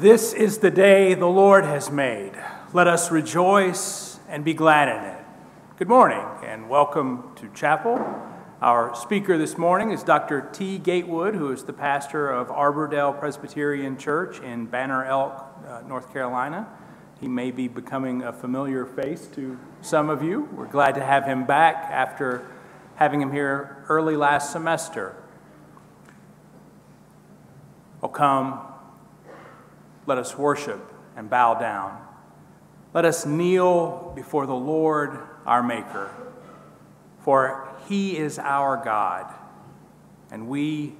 This is the day the Lord has made. Let us rejoice and be glad in it. Good morning and welcome to chapel. Our speaker this morning is Dr. Tee Gatewood, who is the pastor of Arbor Dale Presbyterian Church in Banner Elk, uh, North Carolina. He may be becoming a familiar face to some of you. We're glad to have him back after having him here early last semester. Oh, come, let us worship and bow down. Let us kneel before the Lord our Maker, for he is our God, and we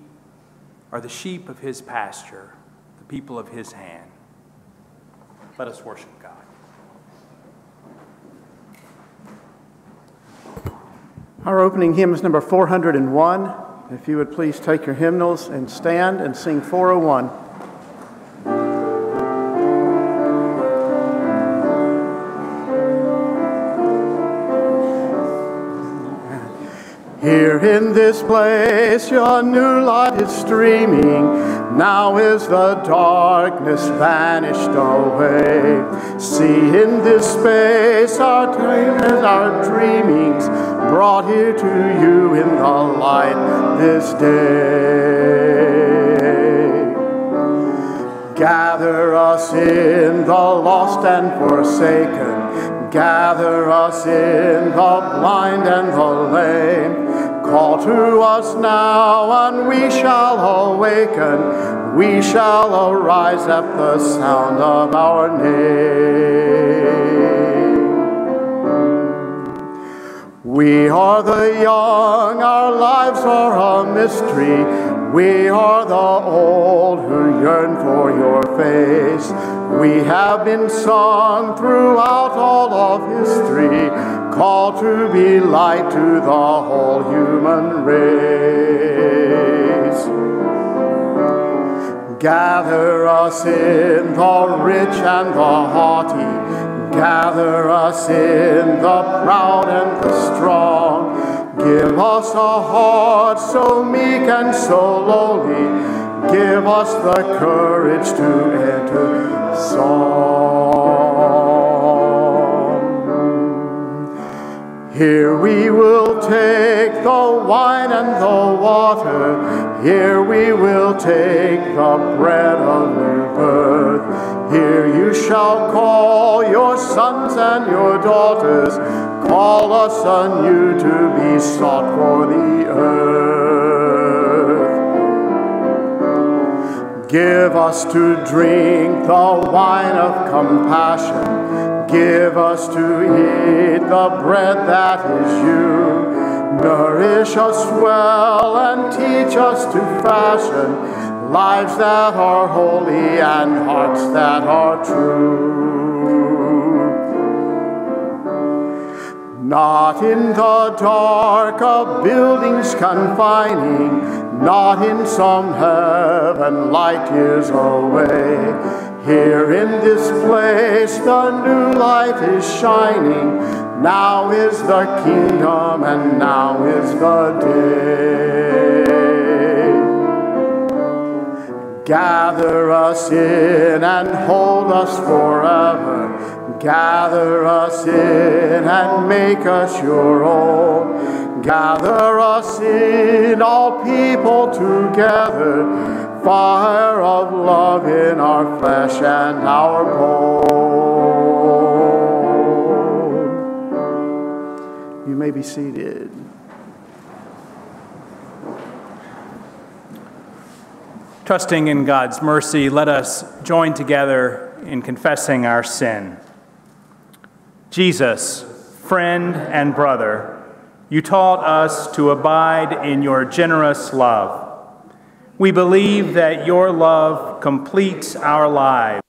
are the sheep of his pasture, the people of his hand. Let us worship God. Our opening hymn is number 401. If you would please take your hymnals and stand and sing 401. Here in this place your new light is streaming. Now is the darkness vanished away. See in this space our dreams, our dreamings brought here to you in the light this day. Gather us in the lost and forsaken. Gather us in the blind and the lame. Call to us now, and we shall awaken. We shall arise at the sound of our name. We are the young, our lives are a mystery. We are the old who yearn for your face. We have been sung throughout all of history called to be light to the whole human race. Gather us in the rich and the haughty, gather us in the proud and the strong. Give us a heart so meek and so lowly, give us the courage to enter song. Here we will take the wine and the water. Here we will take the bread of new birth. Here you shall call your sons and your daughters. Call us anew to be sought for the earth. Give us to drink the wine of compassion Give us to eat the bread that is you. Nourish us well and teach us to fashion lives that are holy and hearts that are true. Not in the dark of buildings confining, not in some heaven light years away here in this place the new light is shining. Now is the kingdom and now is the day. Gather us in and hold us forever. Gather us in and make us your own. Gather us in, all people together fire of love in our flesh and our bone. You may be seated. Trusting in God's mercy, let us join together in confessing our sin. Jesus, friend and brother, you taught us to abide in your generous love. We believe that your love completes our lives.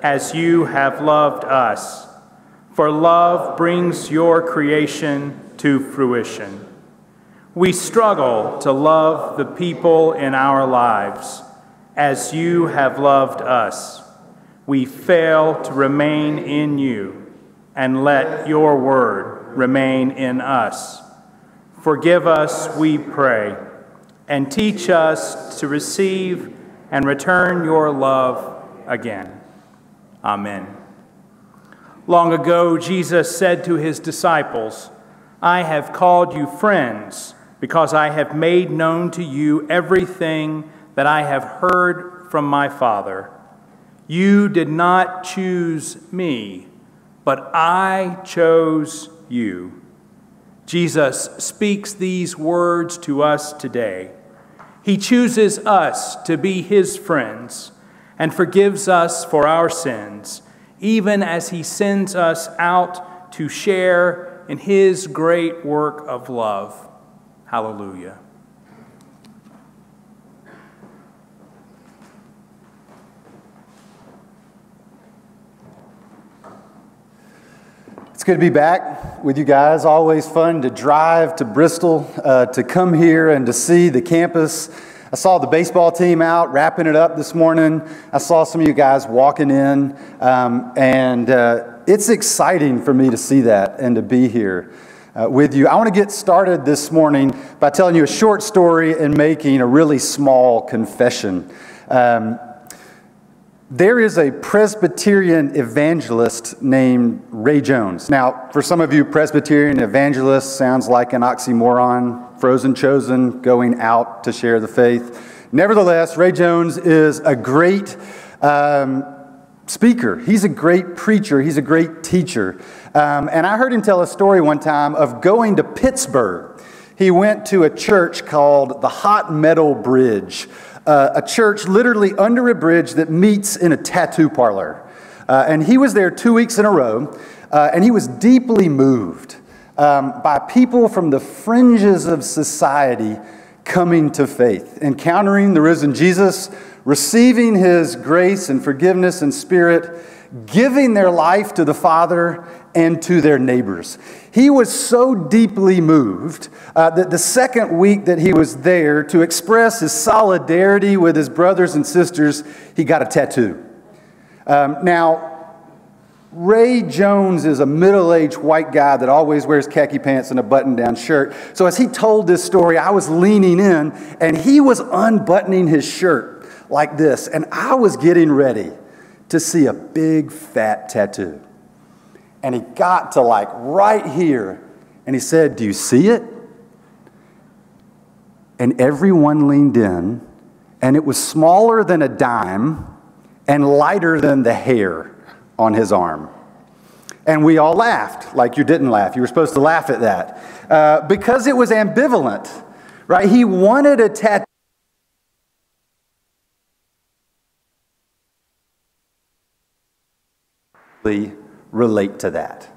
As you have loved us, for love brings your creation to fruition. We struggle to love the people in our lives as you have loved us. We fail to remain in you and let your word remain in us. Forgive us, we pray, and teach us to receive and return your love again. Amen. Long ago, Jesus said to his disciples, I have called you friends because I have made known to you everything that I have heard from my Father. You did not choose me, but I chose you. Jesus speaks these words to us today. He chooses us to be his friends and forgives us for our sins, even as he sends us out to share in his great work of love. Hallelujah. Good to be back with you guys. Always fun to drive to Bristol, uh, to come here and to see the campus. I saw the baseball team out wrapping it up this morning. I saw some of you guys walking in, um, and uh, it's exciting for me to see that and to be here uh, with you. I want to get started this morning by telling you a short story and making a really small confession. Um, there is a Presbyterian evangelist named Ray Jones. Now, for some of you, Presbyterian evangelist sounds like an oxymoron, frozen chosen, going out to share the faith. Nevertheless, Ray Jones is a great um, speaker. He's a great preacher. He's a great teacher. Um, and I heard him tell a story one time of going to Pittsburgh. He went to a church called the Hot Metal Bridge, uh, a church literally under a bridge that meets in a tattoo parlor. Uh, and he was there two weeks in a row, uh, and he was deeply moved um, by people from the fringes of society coming to faith, encountering the risen Jesus, receiving his grace and forgiveness and spirit, giving their life to the Father and to their neighbors. He was so deeply moved uh, that the second week that he was there, to express his solidarity with his brothers and sisters, he got a tattoo. Um, now, Ray Jones is a middle aged white guy that always wears khaki pants and a button down shirt. So, as he told this story, I was leaning in and he was unbuttoning his shirt like this, and I was getting ready to see a big fat tattoo. And he got to like right here and he said, Do you see it? And everyone leaned in, and it was smaller than a dime and lighter than the hair on his arm. And we all laughed, like you didn't laugh. You were supposed to laugh at that. Uh, because it was ambivalent, right? He wanted a tattoo. Relate to that.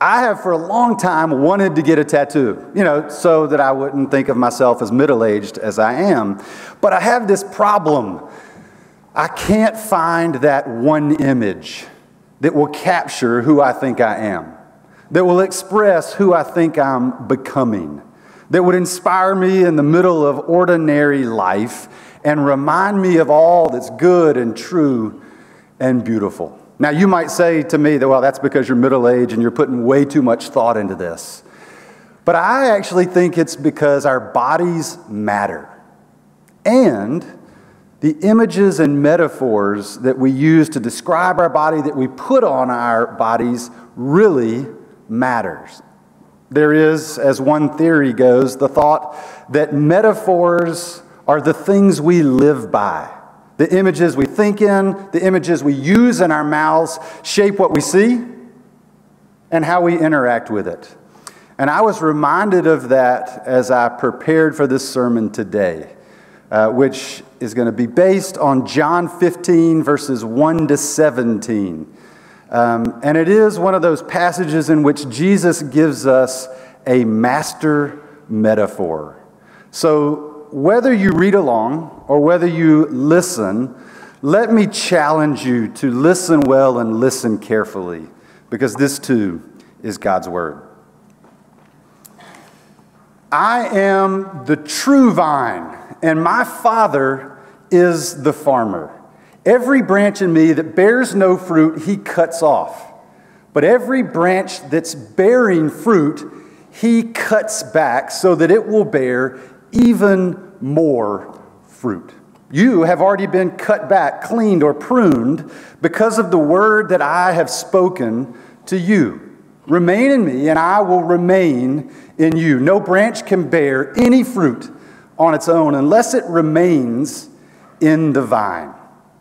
I have for a long time wanted to get a tattoo, you know, so that I wouldn't think of myself as middle aged as I am. But I have this problem. I can't find that one image that will capture who I think I am, that will express who I think I'm becoming, that would inspire me in the middle of ordinary life and remind me of all that's good and true and beautiful. Now, you might say to me that, well, that's because you're middle aged and you're putting way too much thought into this. But I actually think it's because our bodies matter. And the images and metaphors that we use to describe our body, that we put on our bodies, really matters. There is, as one theory goes, the thought that metaphors are the things we live by. The images we think in, the images we use in our mouths shape what we see and how we interact with it. And I was reminded of that as I prepared for this sermon today, uh, which is going to be based on John 15, verses 1 to 17. Um, and it is one of those passages in which Jesus gives us a master metaphor. So, whether you read along or whether you listen, let me challenge you to listen well and listen carefully, because this too is God's Word. I am the true vine, and my Father is the farmer. Every branch in me that bears no fruit, he cuts off. But every branch that's bearing fruit, he cuts back so that it will bear even more fruit. You have already been cut back, cleaned, or pruned because of the word that I have spoken to you. Remain in me, and I will remain in you. No branch can bear any fruit on its own unless it remains in the vine.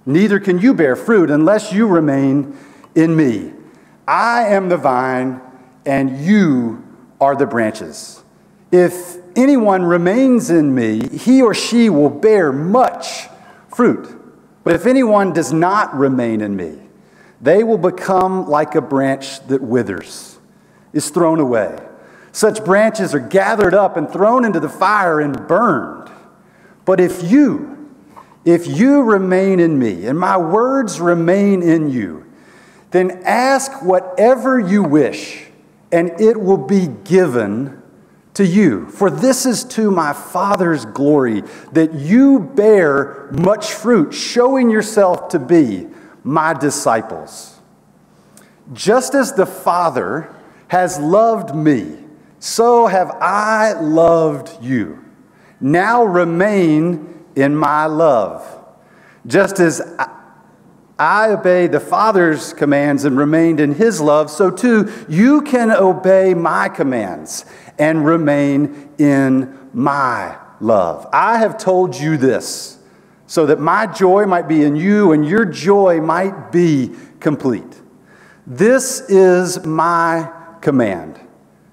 Neither can you bear fruit unless you remain in me. I am the vine, and you are the branches. If anyone remains in me, he or she will bear much fruit. But if anyone does not remain in me, they will become like a branch that withers, is thrown away. Such branches are gathered up and thrown into the fire and burned. But if you, if you remain in me and my words remain in you, then ask whatever you wish, and it will be given to you. For this is to my Father's glory that you bear much fruit, showing yourself to be my disciples. Just as the Father has loved me, so have I loved you. Now remain in my love. Just as I obeyed the Father's commands and remained in his love, so too you can obey my commands and remain in my love. I have told you this so that my joy might be in you and your joy might be complete. This is my command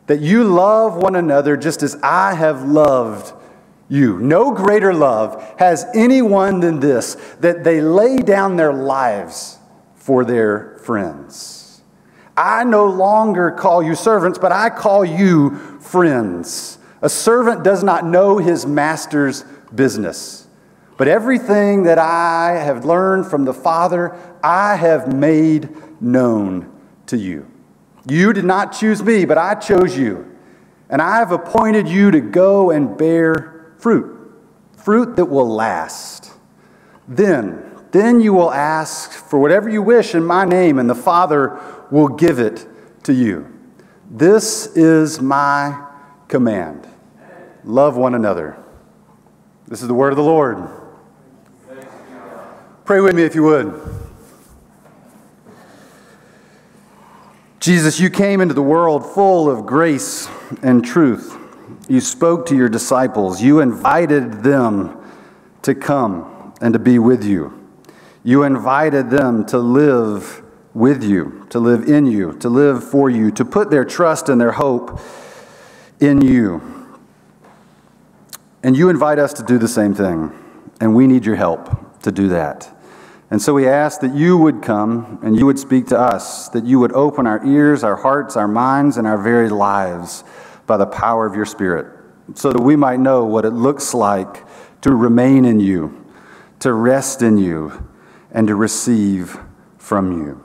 that you love one another just as I have loved you. No greater love has anyone than this, that they lay down their lives for their friends. I no longer call you servants, but I call you friends. A servant does not know his master's business. But everything that I have learned from the Father, I have made known to you. You did not choose me, but I chose you. And I have appointed you to go and bear fruit, fruit that will last. Then, then you will ask for whatever you wish in my name, and the Father will give it to you. This is my command love one another. This is the word of the Lord. Pray with me if you would. Jesus, you came into the world full of grace and truth. You spoke to your disciples. You invited them to come and to be with you. You invited them to live with you, to live in you, to live for you, to put their trust and their hope in you. And you invite us to do the same thing, and we need your help to do that. And so we ask that you would come and you would speak to us, that you would open our ears, our hearts, our minds, and our very lives by the power of your Spirit, so that we might know what it looks like to remain in you, to rest in you, and to receive from you.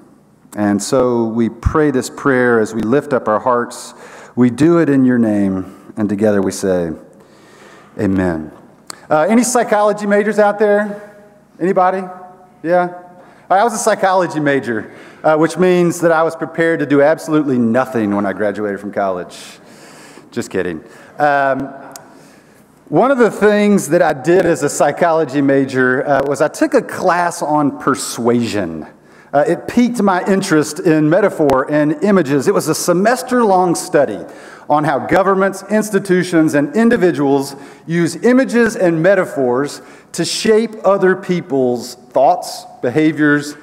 And so we pray this prayer as we lift up our hearts. We do it in your name, and together we say, Amen. Uh, any psychology majors out there? Anybody? Yeah? I was a psychology major, uh, which means that I was prepared to do absolutely nothing when I graduated from college. Just kidding. Um, one of the things that I did as a psychology major uh, was I took a class on persuasion. Uh, it piqued my interest in metaphor and images. It was a semester long study on how governments, institutions, and individuals use images and metaphors to shape other people's thoughts, behaviors,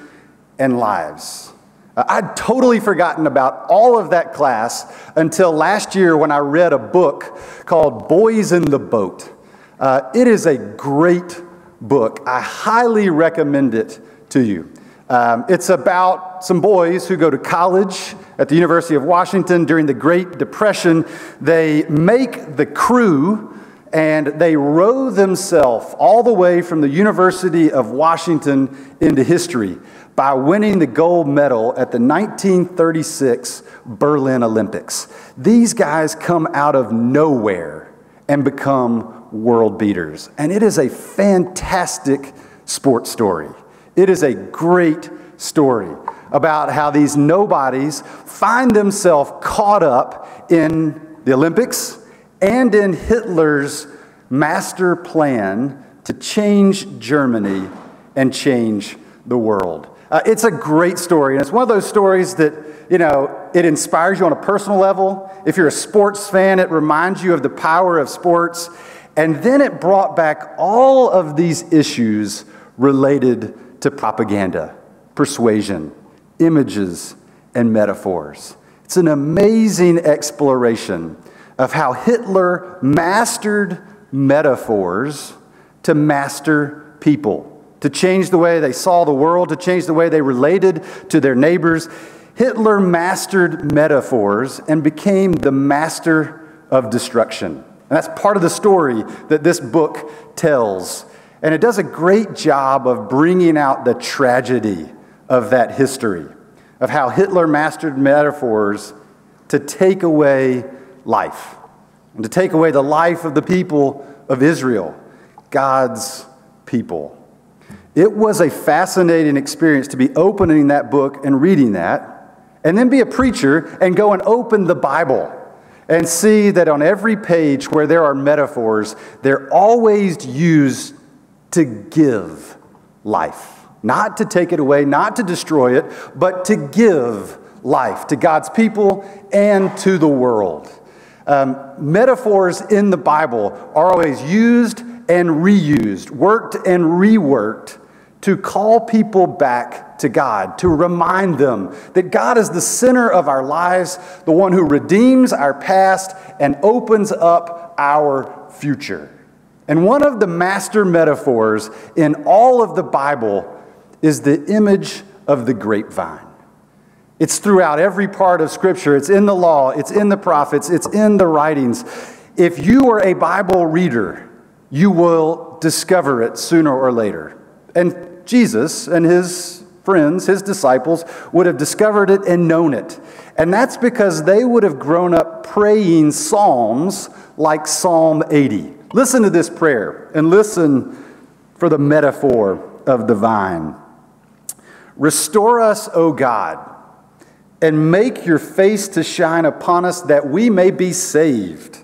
and lives. Uh, I'd totally forgotten about all of that class until last year when I read a book called Boys in the Boat. Uh, it is a great book. I highly recommend it to you. Um, it's about some boys who go to college at the University of Washington during the Great Depression. They make the crew and they row themselves all the way from the University of Washington into history by winning the gold medal at the 1936 Berlin Olympics. These guys come out of nowhere and become world beaters. And it is a fantastic sports story. It is a great story about how these nobodies find themselves caught up in the Olympics and in Hitler's master plan to change Germany and change the world. Uh, it's a great story, and it's one of those stories that, you know, it inspires you on a personal level. If you're a sports fan, it reminds you of the power of sports. And then it brought back all of these issues related to propaganda, persuasion, images, and metaphors. It's an amazing exploration of how Hitler mastered metaphors to master people to change the way they saw the world, to change the way they related to their neighbors. Hitler mastered metaphors and became the master of destruction. And that's part of the story that this book tells. And it does a great job of bringing out the tragedy of that history, of how Hitler mastered metaphors to take away life, and to take away the life of the people of Israel, God's people. It was a fascinating experience to be opening that book and reading that, and then be a preacher and go and open the Bible and see that on every page where there are metaphors, they're always used to give life. Not to take it away, not to destroy it, but to give life to God's people and to the world. Um, metaphors in the Bible are always used and reused, worked and reworked to call people back to God, to remind them that God is the center of our lives, the one who redeems our past and opens up our future. And one of the master metaphors in all of the Bible is the image of the grapevine. It's throughout every part of Scripture. It's in the law, it's in the prophets, it's in the writings. If you are a Bible reader, you will discover it sooner or later. And Jesus and his friends, his disciples, would have discovered it and known it. And that's because they would have grown up praying psalms like Psalm 80. Listen to this prayer and listen for the metaphor of the vine. Restore us, O God, and make your face to shine upon us that we may be saved.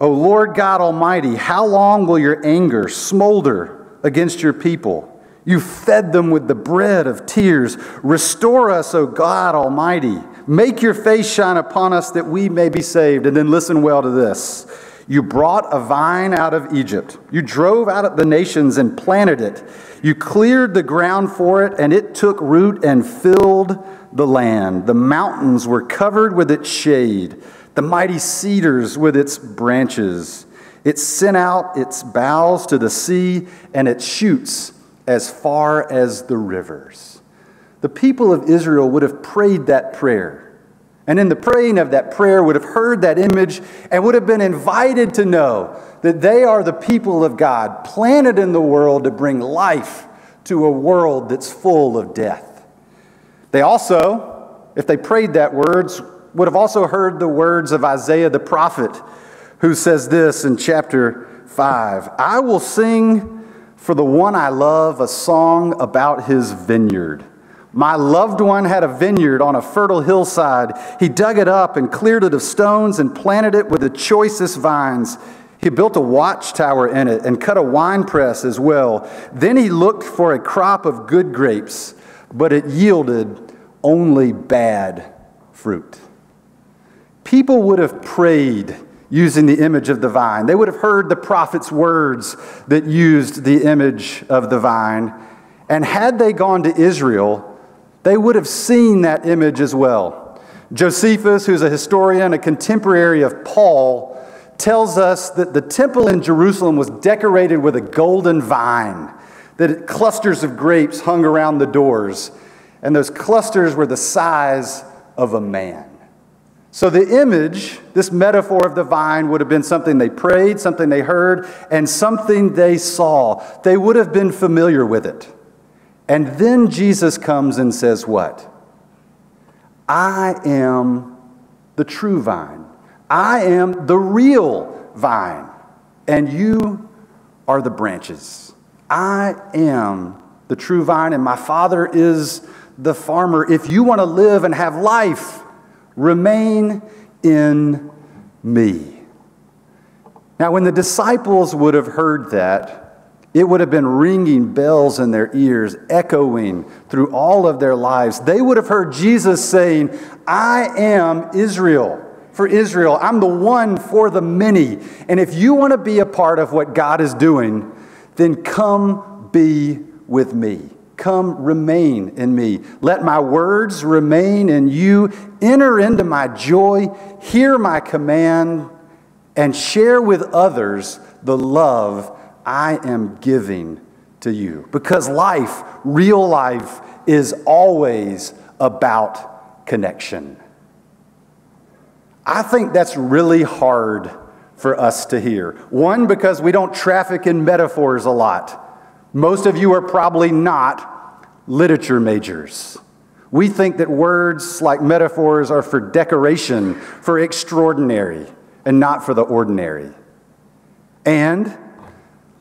O Lord God Almighty, how long will your anger smolder against your people? You fed them with the bread of tears. Restore us, O God Almighty. Make your face shine upon us that we may be saved. And then listen well to this. You brought a vine out of Egypt. You drove out the nations and planted it. You cleared the ground for it, and it took root and filled the land. The mountains were covered with its shade, the mighty cedars with its branches. It sent out its boughs to the sea and its shoots as far as the rivers. The people of Israel would have prayed that prayer. And in the praying of that prayer, would have heard that image and would have been invited to know that they are the people of God, planted in the world to bring life to a world that's full of death. They also, if they prayed that words, would have also heard the words of Isaiah the prophet, who says this in chapter 5 I will sing for the one I love a song about his vineyard. My loved one had a vineyard on a fertile hillside. He dug it up and cleared it of stones and planted it with the choicest vines. He built a watchtower in it and cut a winepress as well. Then he looked for a crop of good grapes, but it yielded only bad fruit. People would have prayed using the image of the vine. They would have heard the prophet's words that used the image of the vine. And had they gone to Israel, they would have seen that image as well. Josephus, who's a historian, a contemporary of Paul, tells us that the temple in Jerusalem was decorated with a golden vine that clusters of grapes hung around the doors, and those clusters were the size of a man. So, the image, this metaphor of the vine, would have been something they prayed, something they heard, and something they saw. They would have been familiar with it. And then Jesus comes and says, What? I am the true vine. I am the real vine, and you are the branches. I am the true vine, and my Father is the farmer. If you want to live and have life, Remain in me. Now, when the disciples would have heard that, it would have been ringing bells in their ears, echoing through all of their lives. They would have heard Jesus saying, I am Israel. For Israel, I'm the one for the many. And if you want to be a part of what God is doing, then come be with me. Come remain in me. Let my words remain in you. Enter into my joy. Hear my command and share with others the love I am giving to you. Because life, real life, is always about connection. I think that's really hard for us to hear. One, because we don't traffic in metaphors a lot. Most of you are probably not literature majors. We think that words like metaphors are for decoration, for extraordinary, and not for the ordinary. And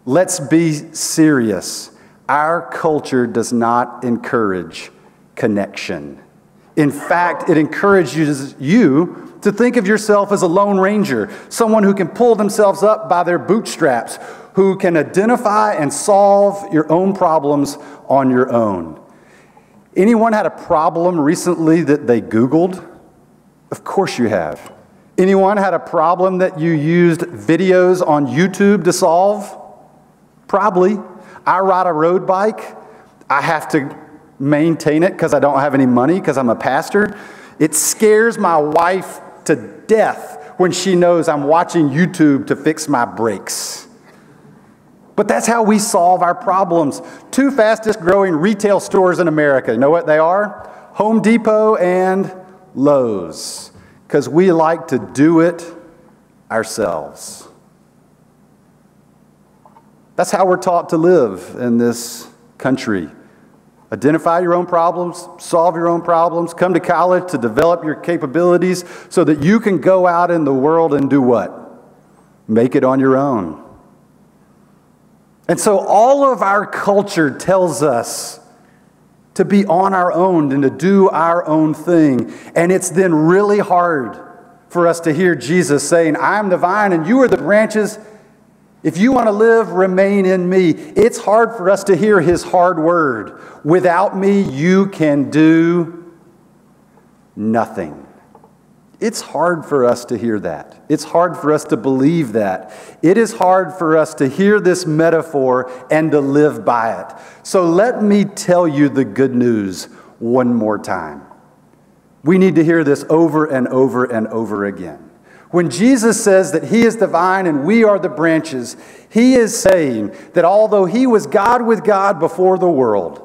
let's be serious. Our culture does not encourage connection. In fact, it encourages you to think of yourself as a lone ranger, someone who can pull themselves up by their bootstraps, who can identify and solve your own problems on your own. Anyone had a problem recently that they Googled? Of course you have. Anyone had a problem that you used videos on YouTube to solve? Probably. I ride a road bike. I have to maintain it because I don't have any money because I'm a pastor. It scares my wife to death when she knows I'm watching YouTube to fix my brakes. But that's how we solve our problems. Two fastest growing retail stores in America. You know what they are? Home Depot and Lowe's. Because we like to do it ourselves. That's how we're taught to live in this country. Identify your own problems, solve your own problems, come to college to develop your capabilities so that you can go out in the world and do what? Make it on your own. And so all of our culture tells us to be on our own and to do our own thing. And it's then really hard for us to hear Jesus saying, I'm the vine and you are the branches. If you want to live, remain in me. It's hard for us to hear his hard word. Without me, you can do nothing. It's hard for us to hear that. It's hard for us to believe that. It is hard for us to hear this metaphor and to live by it. So let me tell you the good news one more time. We need to hear this over and over and over again. When Jesus says that He is the vine and we are the branches, He is saying that although He was God with God before the world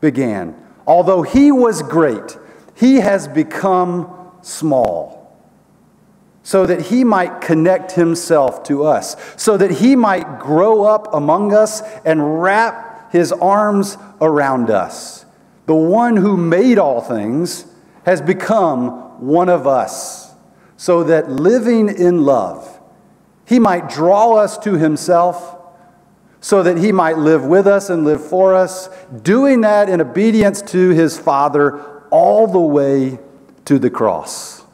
began, although He was great, He has become small so that he might connect himself to us, so that he might grow up among us and wrap his arms around us. The one who made all things has become one of us, so that living in love, he might draw us to himself, so that he might live with us and live for us, doing that in obedience to his Father all the way to the cross.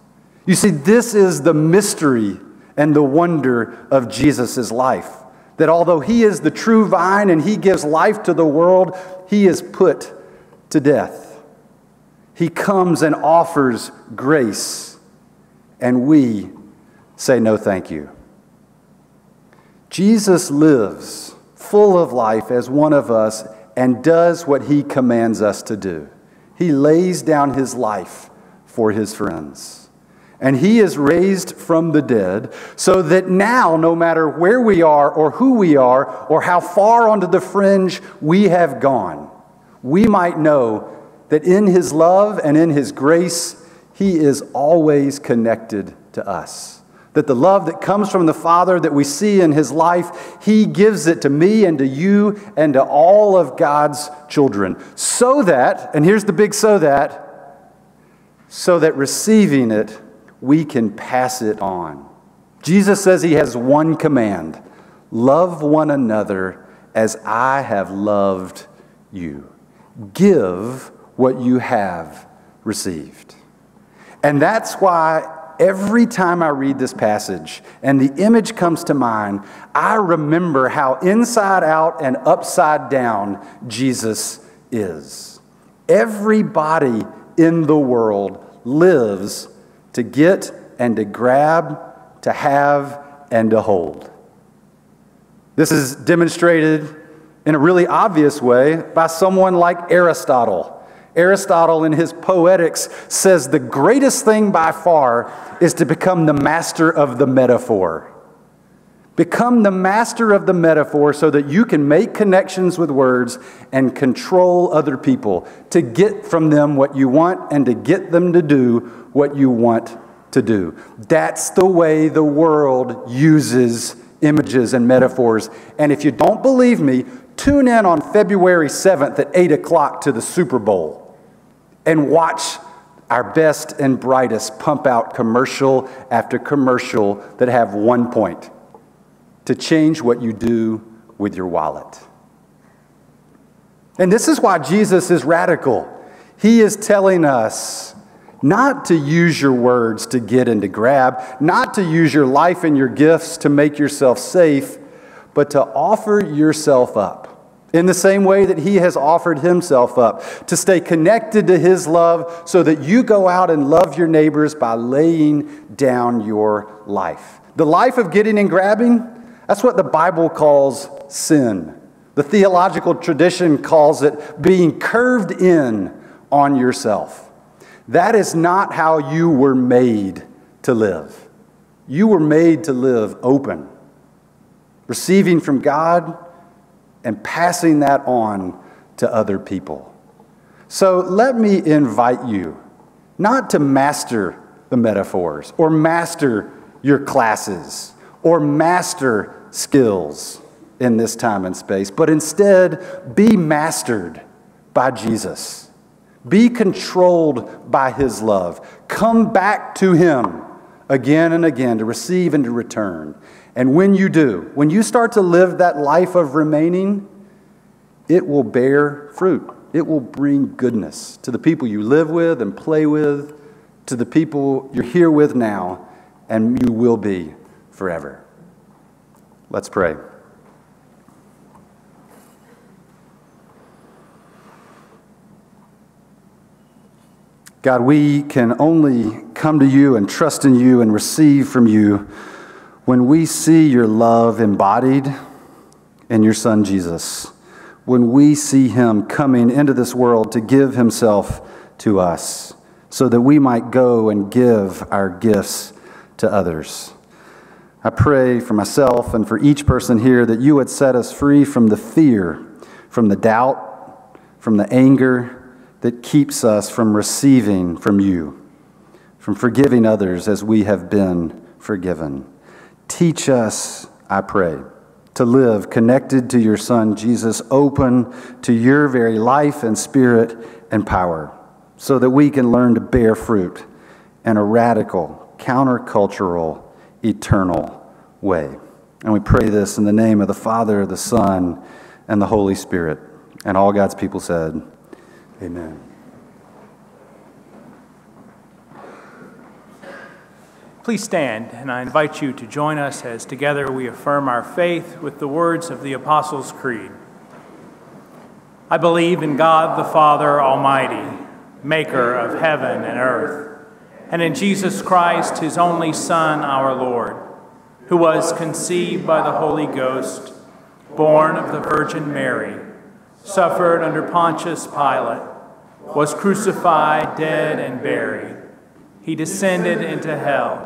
You see, this is the mystery and the wonder of Jesus' life. That although he is the true vine and he gives life to the world, he is put to death. He comes and offers grace, and we say no thank you. Jesus lives full of life as one of us and does what he commands us to do. He lays down his life for his friends. and he is raised from the dead, so that now, no matter where we are, or who we are, or how far onto the fringe we have gone, we might know that in his love and in his grace, he is always connected to us. That the love that comes from the Father that we see in his life, he gives it to me and to you and to all of God's children. So that, and here's the big so that, so that receiving it, we can pass it on. Jesus says he has one command love one another as I have loved you. Give what you have received. And that's why every time I read this passage and the image comes to mind, I remember how inside out and upside down Jesus is. Everybody in the world lives to get and to grab, to have and to hold. This is demonstrated in a really obvious way by someone like Aristotle. Aristotle, in his Poetics, says the greatest thing by far is to become the master of the metaphor. Become the master of the metaphor so that you can make connections with words and control other people to get from them what you want and to get them to do what you want to do. That's the way the world uses images and metaphors. And if you don't believe me, tune in on February 7th at 8 o'clock to the Super Bowl and watch our best and brightest pump out commercial after commercial that have one point to change what you do with your wallet. And this is why Jesus is radical. He is telling us not to use your words to get and to grab, not to use your life and your gifts to make yourself safe, but to offer yourself up in the same way that He has offered Himself up, to stay connected to His love so that you go out and love your neighbors by laying down your life. The life of getting and grabbing, that's what the Bible calls sin. The theological tradition calls it being curved in on yourself. That is not how you were made to live. You were made to live open, receiving from God and passing that on to other people. So let me invite you not to master the metaphors or master your classes or master skills in this time and space, but instead be mastered by Jesus. Be controlled by his love. Come back to him again and again to receive and to return. And when you do, when you start to live that life of remaining, it will bear fruit. It will bring goodness to the people you live with and play with, to the people you're here with now, and you will be forever. Let's pray. God, we can only come to you and trust in you and receive from you when we see your love embodied in your Son Jesus, when we see him coming into this world to give himself to us so that we might go and give our gifts to others. I pray for myself and for each person here that you would set us free from the fear, from the doubt, from the anger that keeps us from receiving from you, from forgiving others as we have been forgiven. Teach us, I pray, to live connected to your Son, Jesus, open to your very life and spirit and power, so that we can learn to bear fruit in a radical, countercultural, eternal way. And we pray this in the name of the Father, the Son, and the Holy Spirit. And all God's people said, Amen. Please stand, and I invite you to join us as together we affirm our faith with the words of the Apostles' Creed. I believe in God the Father Almighty, maker of heaven and earth, and in Jesus Christ, his only Son, our Lord, who was conceived by the Holy Ghost, born of the Virgin Mary, suffered under Pontius Pilate, was crucified, dead, and buried he descended into hell.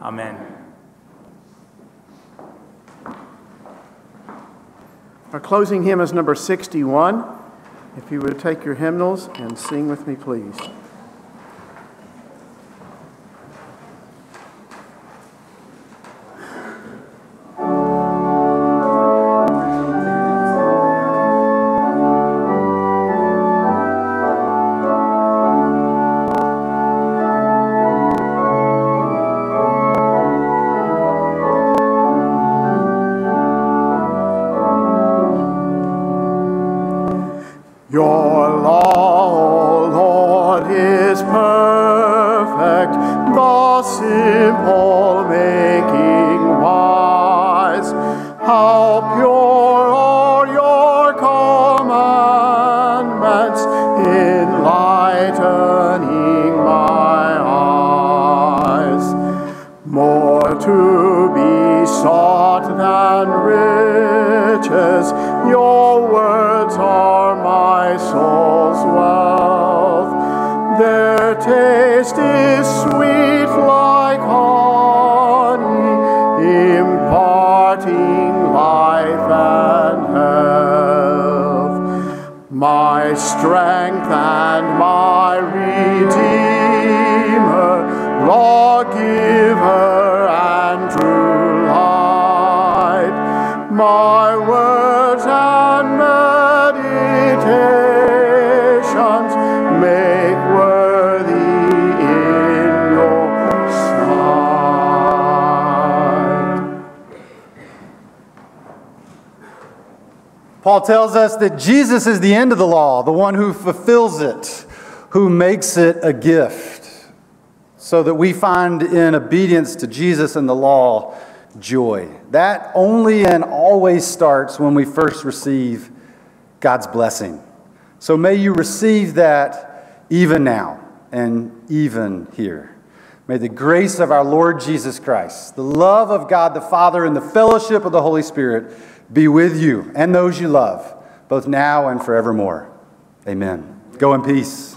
Amen. Our closing hymn is number 61. If you would take your hymnals and sing with me, please. my strength and my Redeemer, lawgiver and true light, my words and meditation. Paul tells us that Jesus is the end of the law, the one who fulfills it, who makes it a gift, so that we find in obedience to Jesus and the law joy. That only and always starts when we first receive God's blessing. So may you receive that even now and even here. May the grace of our Lord Jesus Christ, the love of God the Father, and the fellowship of the Holy Spirit be with you and those you love, both now and forevermore. Amen. Go in peace.